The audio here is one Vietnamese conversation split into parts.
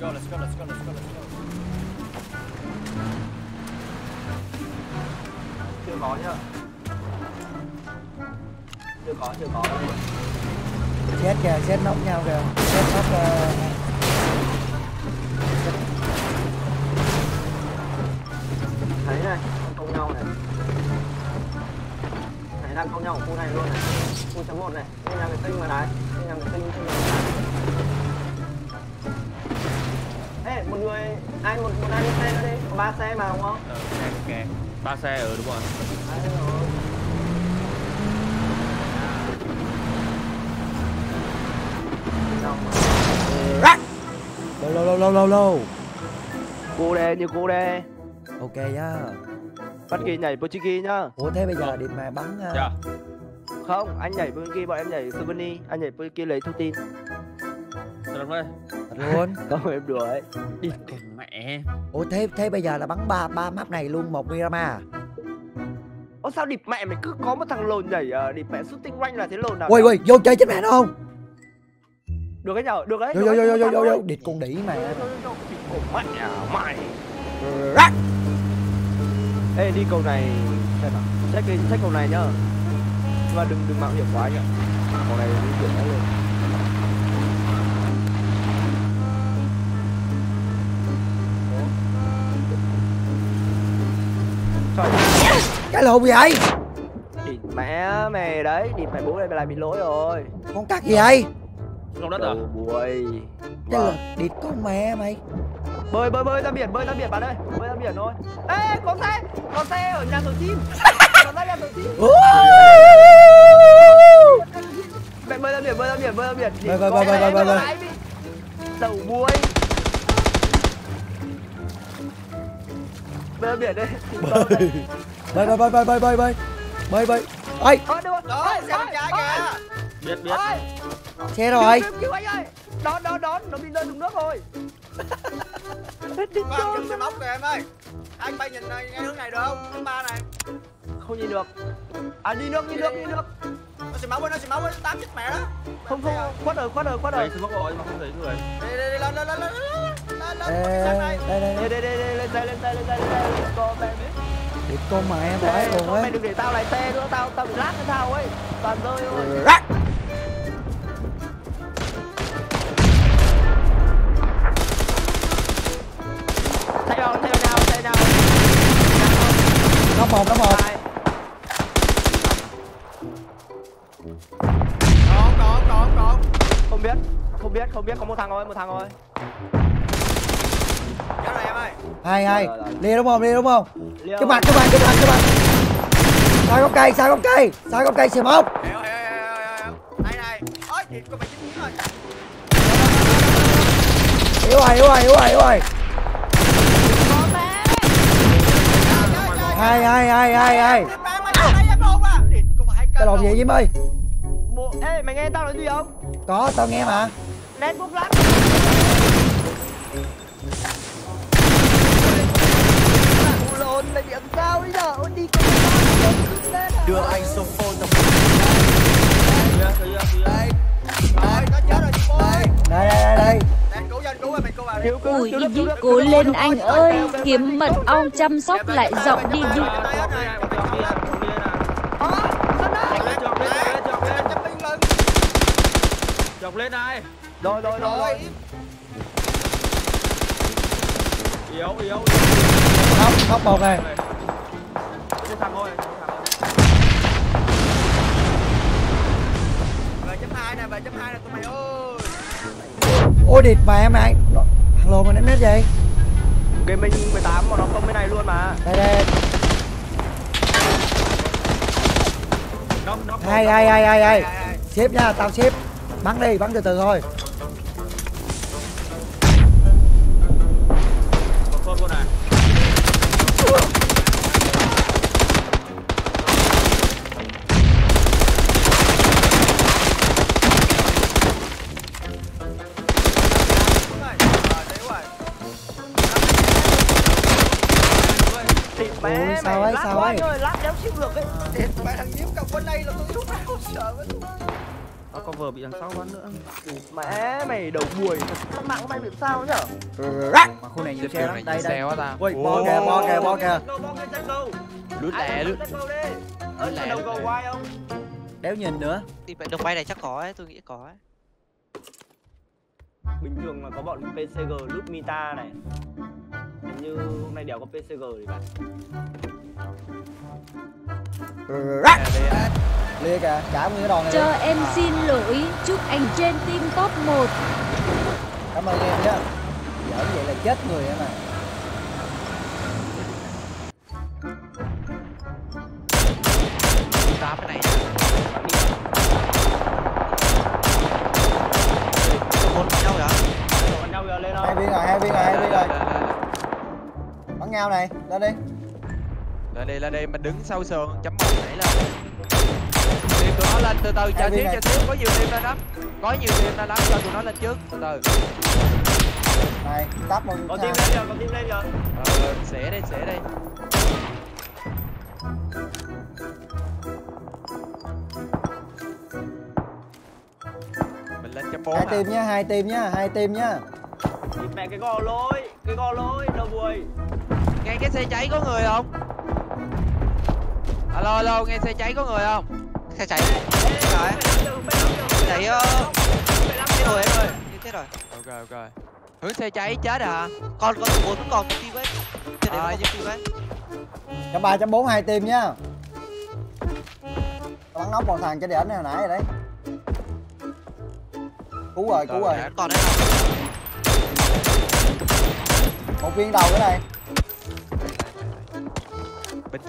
go, let's go, let's go, let's go, let's go. chưa có nhá. Chưa có chưa có. Chết kìa chết nóc nhau kìa. Chết nóc ờ, thấy này công nhau này. Thấy đang công nhau ở khu này luôn này. Khu chấm một này đây là cái tinh mà đấy đây là cái tinh một người ai một một ai đi xe nữa đi có ba xe mà đúng không Ờ, xe kè. Ba xe, ừ đúng rồi. Rồi. Xong rồi. lâu lâu lâu lâu lâu lâu Cô đê như cô đê ok nhá Bắt kỳ nhảy Pochiki nhá ủa thế bây giờ điểm mà bắn ờ, Dạ. Không, anh nhảy Pochiki, bọn em nhảy Souvenir Anh nhảy Pochiki lấy thông tin Thật ơi. thật luôn. Không, em đùa ấy. Đi con mẹ. ủa thế thế bây giờ là bắn ba ba map này luôn một Mirama à? Ô sao điệp mẹ mày cứ có một thằng lồn nhảy uh, điệp mẹ shooting rank là thế lồn nào ui ui vô chơi chết mẹ nó không? Được cái nhở, được đấy vô được vô đấy, vô vô vô vô địt con đĩ mà. Cổ mẹ à, mày. Rắc. Ê đi cầu này Xem nào, check đi, check cầu này nhá Nhưng mà đừng đừng mạo hiểm quá anh ạ Cầu này đi chuyển nó luôn cái lộn gì vậy? Địt mẹ mày đấy, địt mày bố đây mày lại bị lỗi rồi. Con cắt gì vậy? Lòng đất à? Buổi cái là địt con mẹ mày. Bơi bơi bơi ra biển bơi ra biển bạn ơi. Bơi ra biển thôi. Ê có xe có xe ở nhà tổ chim. Có xe nhà tổ chim. Mẹ bơi ra biển bơi ra biển bơi ra biển. Bơi, bơi, Có bơi, bơi, bơi, bơi. đầu buôi bơi biển đây. bơi bơi bơi bơi bơi bơi bơi bơi bơi rồi. Đó, xe bên trái kìa. Biết biết. xe rồi. Cứu, cứu, cứu anh ơi. Đón đón đón nó bị rơi xuống nước rồi. Đi dùng xe móc kìa em ơi. Anh bay nhìn ờ, ngay hướng này được không? Hướng ba này. Không nhìn được. À đi nước đi nước đi nước. Nó xe móc ấy, nó xe móc ấy, tám chết mẹ đó. Không không khuất rồi khuất rồi khuất Thấy rồi sự mất rồi mà không thấy người. Đi đi đi lên lên lên lên đây đây đây đây lên xe lên xe lên xe lên xe con mày để con mày em bói cùng ấy mày đừng để tao lại xe nữa tao tao bị lát cái tao ấy toàn rơi thôi thay vào thay vào thay vào nó một nó một có có có có không biết không biết không biết, có một thằng rồi một thằng rồi hai hai lê đúng không? Lê đúng không? Các bạn các bạn các bạn các bạn. Sai gốc cây sai gốc cây. Sai gốc cây xì mốc yếu rồi. Yếu rồi yếu rồi yếu rồi hai hai hai hai hai cái lộn gì diêm ơi ê mày nghe tao nói gì không? Có tao nghe mà. Đen bút lắm là ôn lại sao bây giờ? Ôn đi cái đưa anh số phone tập đây đây nó chết rồi chú ơi. Đây đây đây Ủi Di cố lên anh ơi Kiếm mật ong chăm sóc lại giọng đi đi. Chọc lên này Rồi rồi. Rồi. Yếu yếu yếu khóc khóc một này Cái thằng thôi. Về chấm hai nè, về chấm hai nè tụi mày ơi ôi địt mày thằng lồn mà đánh nết gì gaming 18 mà nó không cái này luôn mà. Đây đây. Hai hai hai Hai, hai. xếp nha tao xếp. Bắn đi bắn từ từ thôi rồi ơi, lát đéo chịu được ấy. Thế mày thằng nhím cả quân này là tôi lúc nào cũng sợ vẫn Tao cover bị đằng sau bắn nữa Mẹ mày đầu buồi. Mạng của mày bị sao nhở? Mà khu này nhiều xe lắm Đây đây. Ui bo kìa bo kìa bo kìa. Lướt lẻ lướt. Lướt lẻ đầu cầu quay không? Đéo nhìn nữa. Thì phải đồng bay này chắc có ấy tôi nghĩ có ấy. Bình thường mà có bọn PCG lút Mita này. Như hôm nay đéo có PCG thì bạn Lia kìa, trả nguyên cái đòn này. Cho em xin lỗi, chúc anh trên team top 1 Cảm ơn em nhá. Giỡn vậy là chết người em à. cái này bốn nhau vậy ăn nhau giờ lên Hai viên rồi, hai viên rồi, hai viên rồi. Bắn nhau này, lên đi. Lên đi lên đi mình đứng sau sườn chấm một. Nãy lên tìm tụi nó lên từ từ chờ xíu chờ xíu có nhiều team lên lắm. Có nhiều team lên lắm cho tụi nó lên trước từ từ. Này, tắp một Có team lên rồi, có team lên rồi. ờ xẻ đi xẻ đi. Mình lên chấm bốn hai team nhá, hai team nhá, hai team nhá. Mẹ cái gò lôi, cái gò lôi, đầu buổi. nghe cái xe cháy có người không alo alo nghe xe cháy có người không? Xe cháy. Rồi. Cháy chết rồi em ơi chết rồi. Ok ok. Hướng xe cháy chết à còn con số bốn vẫn còn một team ấy trên đấy vẫn team ấy Trăm ba, trăm bốn hai team nhá. Bắn nóc một thằng trên đỉnh này hồi nãy rồi đấy. Cứu rồi, cứu rồi. còn đấy Một viên đầu cái này.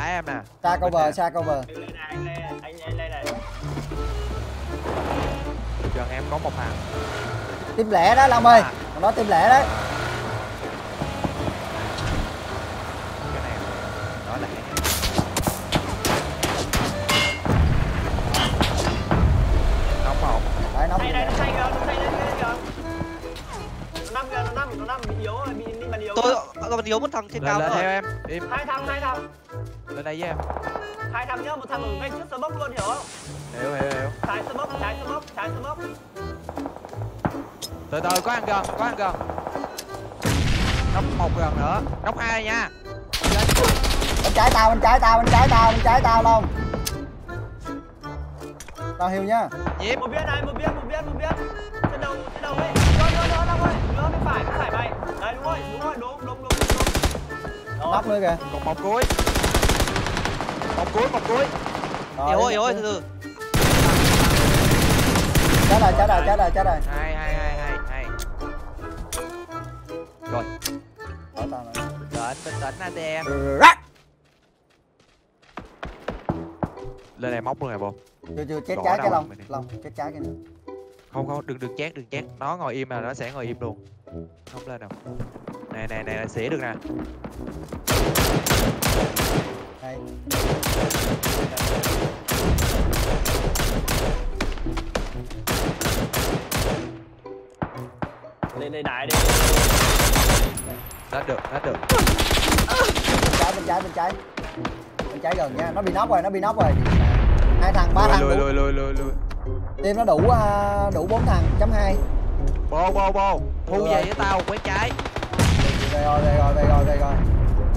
Trái em nè Xa cover, xa cover. Anh lên anh này. em có một hàng Team lẻ đó Long ơi. À. Còn đó team lẻ đấy. cái này đó là nóng một Đấy, nóc Đây team đây, lẻ. nó xanh kìa, nó xanh lên kìa. Nó năm kìa, nó năm, nó năm bị yếu rồi, bị đi bàn yếu. tôi còn thiếu một thằng trên cao nữa theo rồi em im Hai thằng, hai thằng. Lên đây với em Hai thằng nhá, một thằng ở ngay trước smoke luôn hiểu không? hiểu hiểu hiểu Trái smoke, trái smoke, trái smoke. từ từ có ăn gần có ăn gần nóc một gần nữa nóc hai nha Bên trái tao, bên trái tao, bên trái tao, bên trái tao Long. Tao hiểu nhá. nhím Một viên này, một viên, một viên, một viên. Trên đầu, trên đầu ấy. Nữa, nữa, nữa, Long ơi. Nữa, bên phải, bên phải mày. Đấy, đúng rồi, đúng rồi, đúng, đúng, đúng, đúng. Đó. Nóc nữa kìa. còn một cuối một cuối một cuối. Yếu ơi đi. từ từ. Chết rồi, chết rồi, chết rồi, chết rồi. hai hai hai hai hai rồi. Ở tao bình tĩnh anh em. Rắc. lên đây móc luôn này bồ Chưa chưa chết trái cái đi. Long, chết trái cái nữa. không không đừng đừng chét đừng chét nó ngồi im là nó sẽ ngồi im luôn. Không lên đâu. Nè nè nè xỉa được nè Đây. Lên đây đái đi. nó được nó được. Bên trái bên trái bên trái. Bên trái gần nha. Nó bị nóc rồi nó bị nóc rồi. Hai thằng ba thằng lùi lùi lùi lùi lùi. Team nó đủ à, đủ bốn thằng chấm hai. Bô bô bô. Thu về với tao quét trái. Về rồi về rồi về rồi về rồi.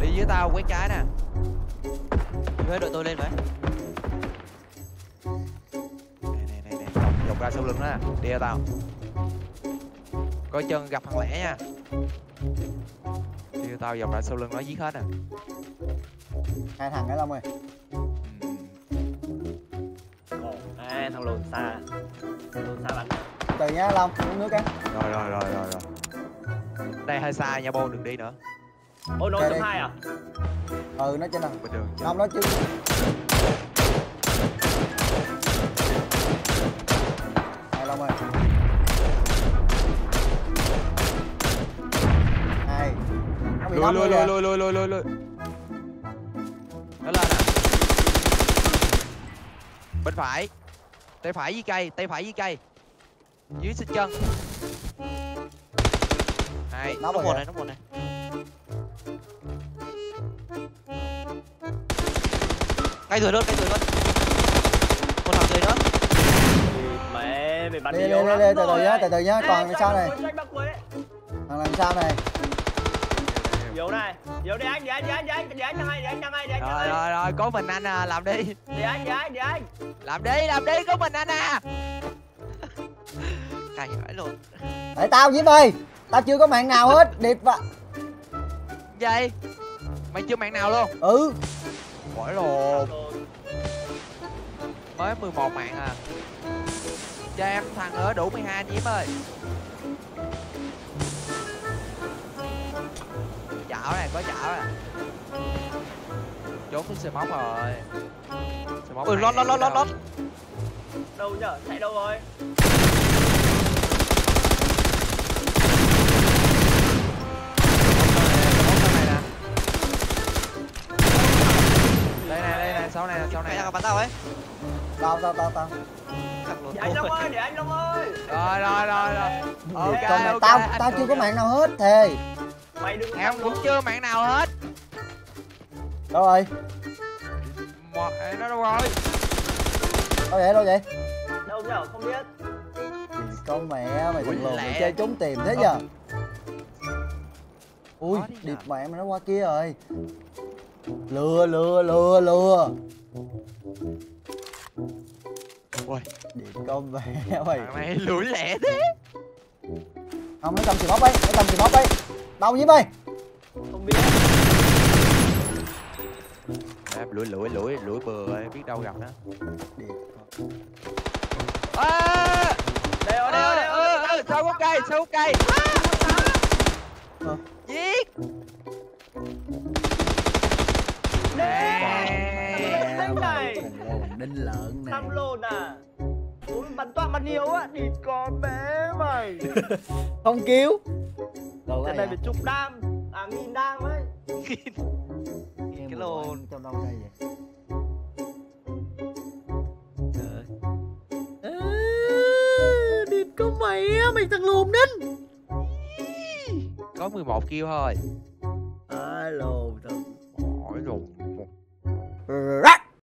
Đi với tao quét trái nè với đội tôi lên với nè nè nè nè dọc, ra sau lưng đó. Nè đi theo tao. Coi chân gặp thằng lẻ nha. Đi theo tao dọc ra sau lưng nó giết hết nè hai thằng cái long ơi. Ừ. Ồ, à, thằng lồn xa. Lồn xa bắn. từ nhá long uống nước cái. Rồi rồi rồi rồi rồi. Đây hơi xa nha bô đừng đi nữa Ô, nó chấm hai à? ừ nó trên là bình thường chứ. long nó chứ. Hai long ơi. Hai. Nữa lùi kìa. lùi lùi lùi lùi lùi. Nó lên nè bên phải. Tay phải với cây tay phải với cây. Dưới xích chân. Hai. Nóc nó một này nó một này ngay dưới luôn ngay dưới luôn. Một thằng dưới nữa. Mẹ phải bắn Đi, yếu đi, đi, từ từ rồi nhá, từ từ nhá, còn cho sao này? thằng làm sao này? Yếu này yếu đi anh đi anh đi anh đi anh đi anh thằng này đi anh thằng này đi anh. rồi rồi rồi có mình anh à làm đi. Đi anh đi anh đi anh. Làm đi làm đi có mình anh à. Cày vãi luôn. Để tao với mày. Tao chưa có mạng nào hết điệp và gì? Mày chưa mạng nào luôn? Ừ mỗi lồn mới 11 mạng à. Cho em thằng nữa đủ 12 anh Diễm ơi. Chảo này có chảo này trốn cái móc rồi. Móc ừ lót lót lót lót lót. đâu nhở? Chạy đâu rồi sau này sau này. Đang bắn tao ấy. Tao tao tao tao. Để anh long ơi để anh long ơi. Rồi rồi rồi rồi. Ok còn mày ok, tao anh tao chưa có mạng nào hết thề. Mày đừng em cũng chưa mạng nào hết. Đâu rồi? Mà, nó đâu rồi? Đâu vậy đâu vậy? Đâu nhở không biết. Thì con mẹ mày Ui, thằng lùn mày chơi trốn tìm thế giờ. Ui điệp mẹ mày nó qua kia rồi lừa lừa lừa lừa. Ui. điệp con mẹ mày này lủi lẹ thế. Không nó cầm chì bóp ấy nó cầm chì bóp ấy. Đâu với mày không biết. Em lủi lủi lủi lủi bừa ơi, biết đâu gặp điệp à, đây rồi đây rồi đây rồi ơ, ơ, sau gốc cây sau gốc cây. Ờ. giết Đê Đánh này Thằng lùn đinh lợn này Năm lồn à Ui bắn toạ bắn nhiều á Địt con bé mày. Không cứu. Trận có này phải chục đam. À nghìn đam ấy. Cái lồn. trong đâu đây vậy? Con mày á mày thằng lùn đinh có 11 kill thôi. Ai lùn thằng hỏi lùn một Rá!